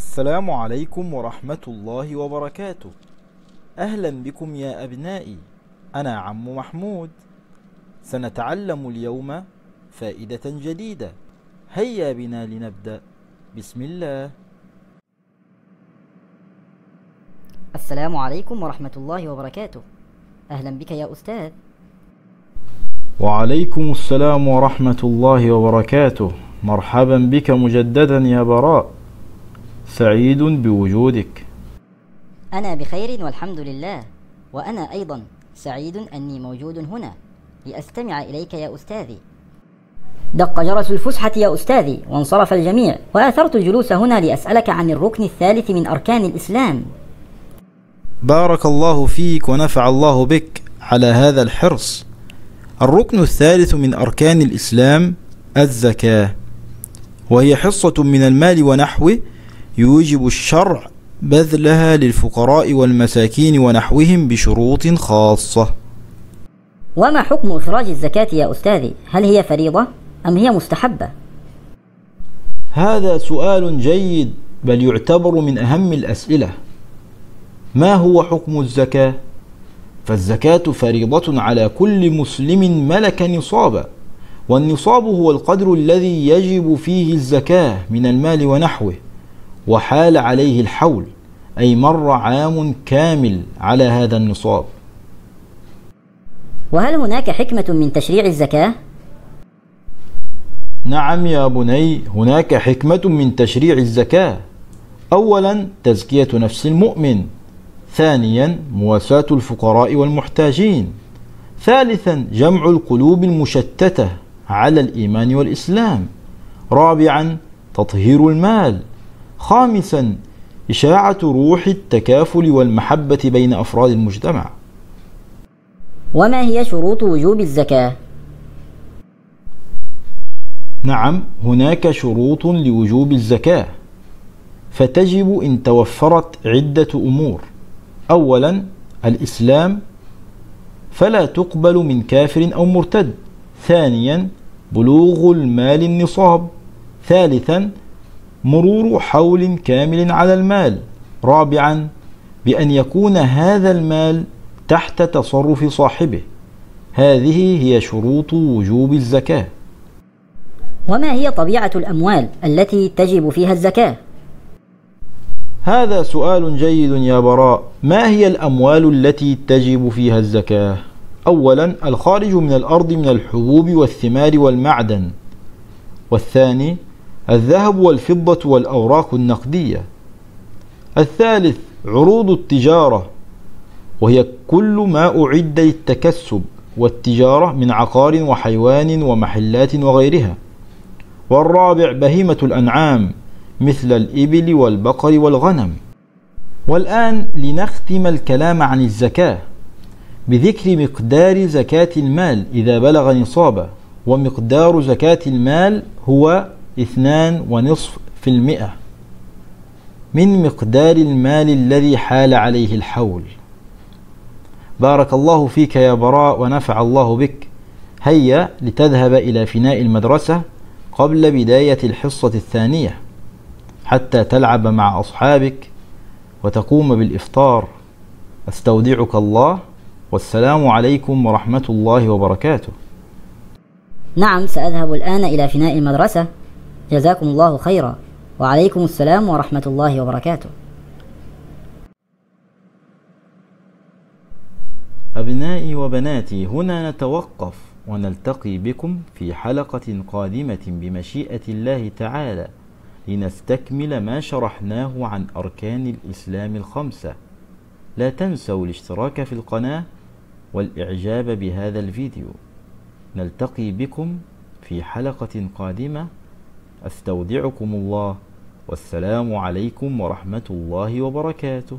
السلام عليكم ورحمة الله وبركاته. أهلا بكم يا أبنائي. أنا عم محمود. سنتعلم اليوم فائدة جديدة. هيا بنا لنبدأ. بسم الله. السلام عليكم ورحمة الله وبركاته. أهلا بك يا أستاذ. وعليكم السلام ورحمة الله وبركاته. مرحبا بك مجددا يا براء. سعيد بوجودك. أنا بخير والحمد لله. وأنا أيضا سعيد أني موجود هنا لأستمع إليك يا أستاذي. دق جرس الفسحة يا أستاذي وانصرف الجميع. وآثرت الجلوس هنا لأسألك عن الركن الثالث من أركان الإسلام. بارك الله فيك ونفع الله بك على هذا الحرص. الركن الثالث من أركان الإسلام الزكاة. وهي حصة من المال ونحوه يوجب الشرع بذلها للفقراء والمساكين ونحوهم بشروط خاصة. وما حكم إخراج الزكاة يا أستاذي؟ هل هي فريضة أم هي مستحبة؟ هذا سؤال جيد بل يعتبر من أهم الأسئلة. ما هو حكم الزكاة؟ فالزكاة فريضة على كل مسلم ملك نصابا والنصاب هو القدر الذي يجب فيه الزكاة من المال ونحوه. وحال عليه الحول أي مر عام كامل على هذا النصاب. وهل هناك حكمة من تشريع الزكاة؟ نعم يا بني هناك حكمة من تشريع الزكاة. أولا تزكية نفس المؤمن. ثانيا مواساة الفقراء والمحتاجين. ثالثا جمع القلوب المشتتة على الإيمان والإسلام. رابعا تطهير المال. خامسا إشاعة روح التكافل والمحبة بين أفراد المجتمع. وما هي شروط وجوب الزكاة؟ نعم هناك شروط لوجوب الزكاة. فتجب إن توفرت عدة أمور. أولا الإسلام فلا تقبل من كافر أو مرتد. ثانيا بلوغ المال النصاب. ثالثا مرور حول كامل على المال. رابعا بأن يكون هذا المال تحت تصرف صاحبه. هذه هي شروط وجوب الزكاة. وما هي طبيعة الأموال التي تجب فيها الزكاة؟ هذا سؤال جيد يا براء. ما هي الأموال التي تجب فيها الزكاة؟ أولا الخارج من الأرض من الحبوب والثمار والمعدن. والثاني الذهب والفضة والأوراق النقدية. الثالث عروض التجارة وهي كل ما أعد للتكسب والتجارة من عقار وحيوان ومحلات وغيرها. والرابع بهيمة الأنعام مثل الإبل والبقر والغنم. والآن لنختم الكلام عن الزكاة بذكر مقدار زكاة المال إذا بلغ نصابا ومقدار زكاة المال هو اثنان ونصف في المئة من مقدار المال الذي حال عليه الحول. بارك الله فيك يا براء ونفع الله بك. هيا لتذهب إلى فناء المدرسة قبل بداية الحصة الثانية حتى تلعب مع أصحابك وتقوم بالإفطار. أستودعك الله. والسلام عليكم ورحمة الله وبركاته. نعم سأذهب الآن إلى فناء المدرسة. جزاكم الله خيرا. وعليكم السلام ورحمة الله وبركاته. أبنائي وبناتي هنا نتوقف ونلتقي بكم في حلقة قادمة بمشيئة الله تعالى لنستكمل ما شرحناه عن أركان الإسلام الخمسة. لا تنسوا الاشتراك في القناة والإعجاب بهذا الفيديو. نلتقي بكم في حلقة قادمة أستودعكم الله والسلام عليكم ورحمة الله وبركاته.